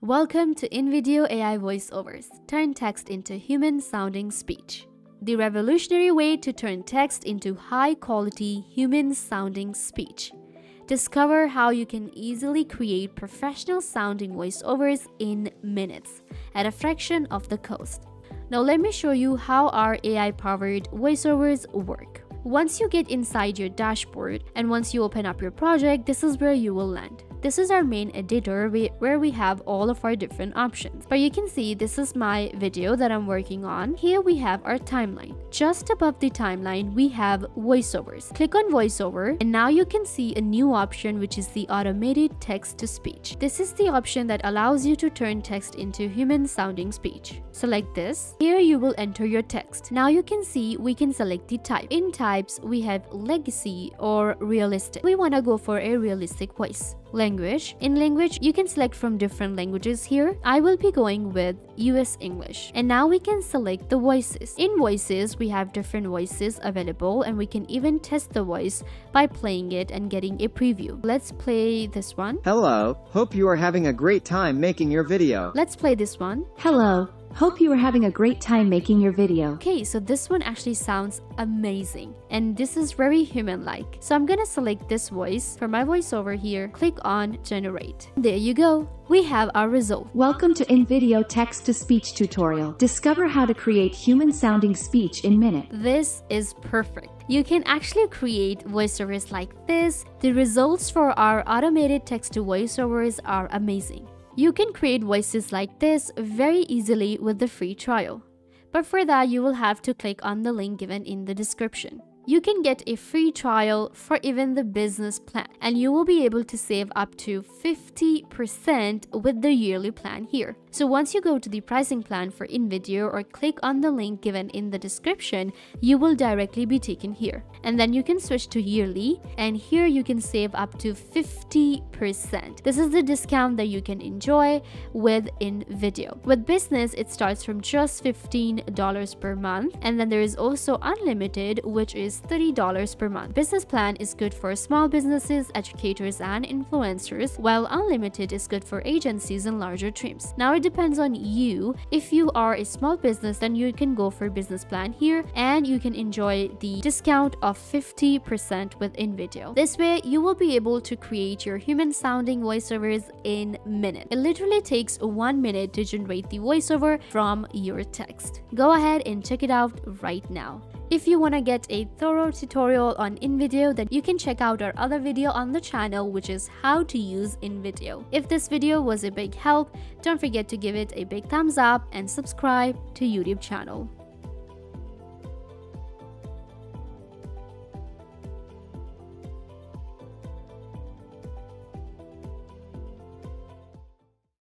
Welcome to InVideo AI voiceovers. Turn text into human sounding speech. The revolutionary way to turn text into high quality human sounding speech. Discover how you can easily create professional sounding voiceovers in minutes at a fraction of the cost. Now, let me show you how our AI powered voiceovers work. Once you get inside your dashboard and once you open up your project, this is where you will land. This is our main editor where we have all of our different options. But you can see this is my video that I'm working on. Here we have our timeline. Just above the timeline, we have voiceovers. Click on voiceover and now you can see a new option which is the automated text to speech. This is the option that allows you to turn text into human sounding speech. Select this. Here you will enter your text. Now you can see we can select the type. In types, we have legacy or realistic. We want to go for a realistic voice. Language. In language, you can select from different languages here. I will be going with US English. And now we can select the voices. In voices, we have different voices available and we can even test the voice by playing it and getting a preview. Let's play this one. Hello, hope you are having a great time making your video. Let's play this one. Hello, Hope you are having a great time making your video. Okay, so this one actually sounds amazing and this is very human-like. So I'm gonna select this voice for my voiceover here, click on generate. There you go. We have our result. Welcome to InVideo text-to-speech tutorial. Discover how to create human-sounding speech in minutes. This is perfect. You can actually create voiceovers like this. The results for our automated text-to voiceovers are amazing. You can create voices like this very easily with the free trial. But for that, you will have to click on the link given in the description you can get a free trial for even the business plan and you will be able to save up to 50% with the yearly plan here. So once you go to the pricing plan for InVideo or click on the link given in the description, you will directly be taken here. And then you can switch to yearly and here you can save up to 50%. This is the discount that you can enjoy with InVideo. With business, it starts from just $15 per month and then there is also unlimited which is $30 per month. Business Plan is good for small businesses, educators, and influencers, while Unlimited is good for agencies and larger teams. Now it depends on you. If you are a small business, then you can go for Business Plan here and you can enjoy the discount of 50% with InVideo. This way, you will be able to create your human sounding voiceovers in minutes. It literally takes one minute to generate the voiceover from your text. Go ahead and check it out right now. If you want to get a thorough tutorial on InVideo, then you can check out our other video on the channel which is how to use InVideo. If this video was a big help, don't forget to give it a big thumbs up and subscribe to YouTube channel.